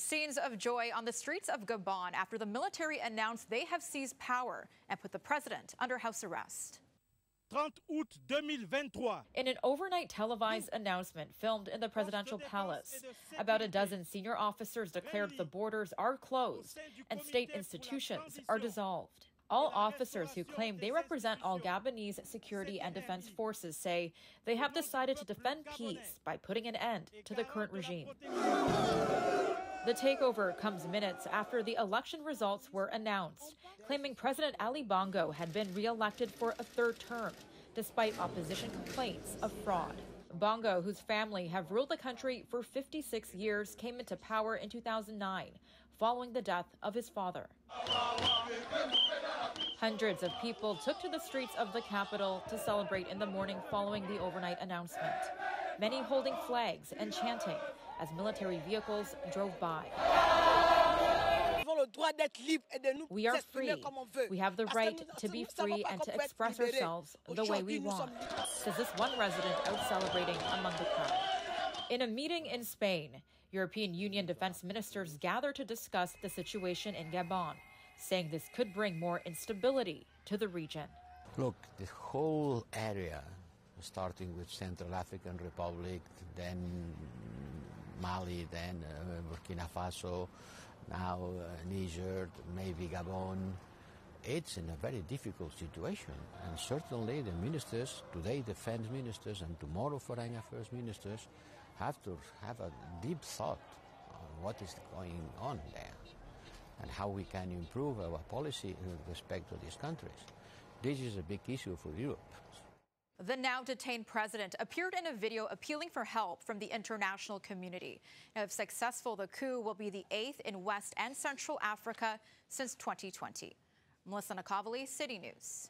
Scenes of joy on the streets of Gabon after the military announced they have seized power and put the president under house arrest. 30 août 2023. In an overnight televised announcement filmed in the presidential palace, about a dozen senior officers declared the borders are closed and state institutions are dissolved. All officers who claim they represent all Gabonese security and defense forces say they have decided to defend peace by putting an end to the current regime. The takeover comes minutes after the election results were announced, claiming President Ali Bongo had been reelected for a third term, despite opposition complaints of fraud. Bongo, whose family have ruled the country for 56 years, came into power in 2009 following the death of his father. Hundreds of people took to the streets of the capital to celebrate in the morning following the overnight announcement, many holding flags and chanting as military vehicles drove by. We are free. We have the right to be free and to express ourselves the way we want, says this one resident out celebrating among the crowd. In a meeting in Spain, European Union defense ministers gather to discuss the situation in Gabon, saying this could bring more instability to the region. Look, the whole area, starting with Central African Republic, then Mali, then uh, Burkina Faso, now uh, Niger, maybe Gabon. It's in a very difficult situation, and certainly the ministers, today defense ministers and tomorrow foreign affairs ministers, have to have a deep thought on what is going on there and how we can improve our policy with respect to these countries. This is a big issue for Europe. The now detained president appeared in a video appealing for help from the international community. Now, if successful, the coup will be the eighth in West and Central Africa since 2020. Melissa Nakhavoly, City News.